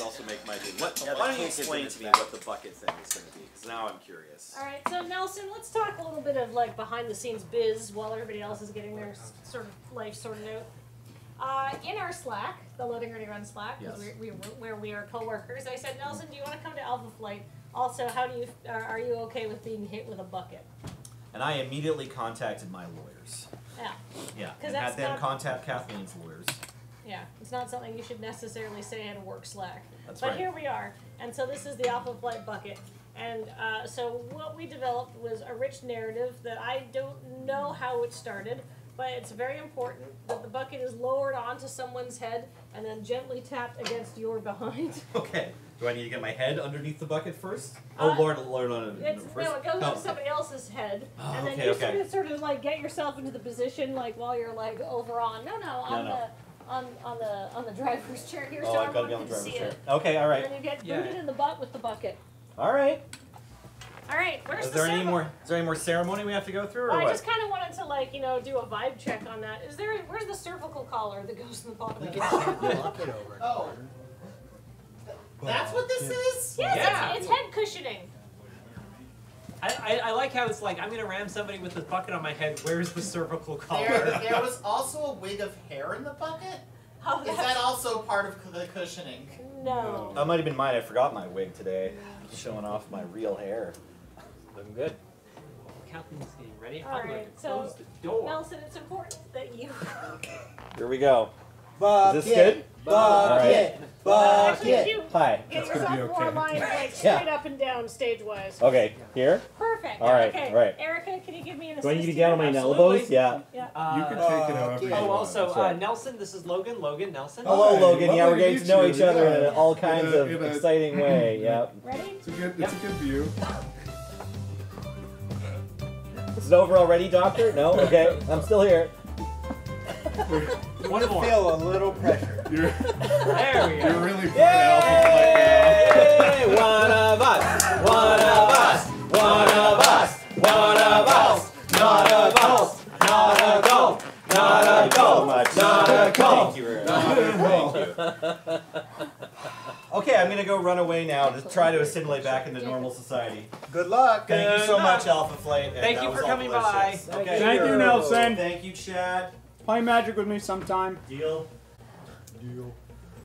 should also make my thing. What, Yeah, why don't you explain to me its what the bucket thing is going to be? Because now I'm curious. All right, so Nelson, let's talk a little bit of like behind the scenes biz while everybody else is getting their sort of life sorted out. Uh, in our Slack, the Loading Ready Run Slack, 'cause Yes. we, we, where we are co-workers, I said, Nelson, do you want to come to Alpha Flight? Also, how do you are, are you okay with being hit with a bucket? And I immediately contacted my lawyers. Yeah, Yeah. and had them contact Kathleen's lawyers. Yeah, it's not something you should necessarily say in a work Slack. That's but right. here we are, and so this is the Alpha Flight bucket. And uh, so what we developed was a rich narrative that I don't know how it started, but it's very important that the bucket is lowered onto someone's head and then gently tapped against your behind. Okay. Do I need to get my head underneath the bucket first? Oh, Uh, Lord, Lord, on It's, first. no, it goes Oh. onto somebody else's head, Oh, and then okay, you okay. sort of, sort of like get yourself into the position like while you're like over on no no on no. the on on the on the driver's chair here, Oh, so I've got to be everyone on the can driver's see chair. it. Okay, all And then you get Yeah. booted in the butt with the bucket. All right. All right, where's Is the there any more? Is there any more ceremony we have to go through, or Well, I just kind of wanted to like you know do a vibe check on that. Is there where's the cervical collar that goes in the bottom of the bucket? Oh. That's what this is? Yeah. it's, it's head cushioning. I, I, I like how it's like I'm gonna ram somebody with this bucket on my head. Where's the cervical collar? There, there was also a wig of hair in the bucket. Oh, Is that also part of the cushioning? no. That might have been mine. I forgot my wig today. Showing off my real hair. Looking good. Captain's getting ready. All I'm going right, to so, close the door. Nelson, it's important that you. Here we go. Bucket. Is this good? Bucket. Actually, Bucket. you Hi. get That's gonna yourself be more okay. lined like Yeah. straight up and down stage wise. Okay. Here. Perfect. All right, Okay. right. Erica, can you give me an Do I need to get down on my Absolutely. elbows? Yeah. Yeah. Uh, You can take it however you Oh, want. also, That's uh. Nelson, this is Logan. Logan, Nelson. Hello, Hi, Logan. Yeah, we're getting to know you, each other yeah. in all kinds In a- of in a- exciting way. Yeah. Ready? It's a good, it's a good view. Is it over already, Doctor? No. Okay. I'm still here. One more. Feel a little pressure. You're, There we you're go. really part alpha Yay! One of us. One of us. One of us. One of us. Not a goal. Not a goal. Not a goal. Not a goal. Thank you very much. Thank you. Okay, I'm gonna go run away now to try to assimilate back into normal society. Good luck. Thank you so luck. much, Alpha Flight. and Thank that you was for all coming delicious. by. Okay. Thank you, Nelson. Thank you, Chad. Play magic with me sometime. Deal. Deal.